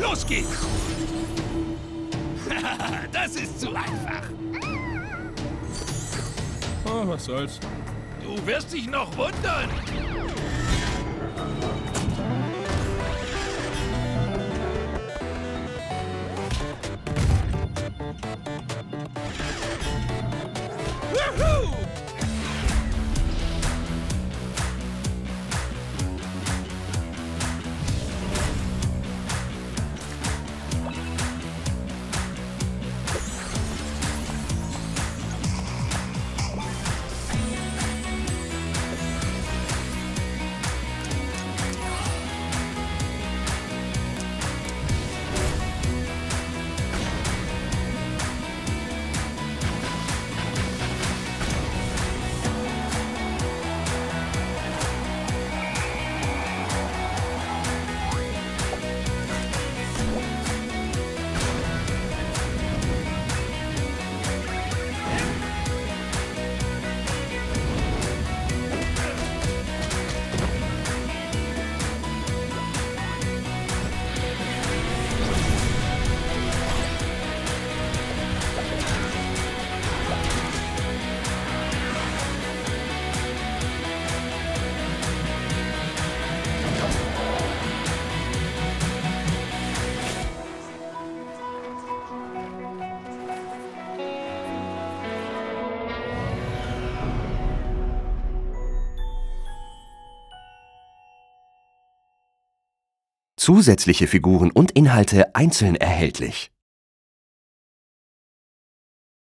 Los geht's! das ist zu einfach. Oh, was soll's. Du wirst dich noch wundern. Zusätzliche Figuren und Inhalte einzeln erhältlich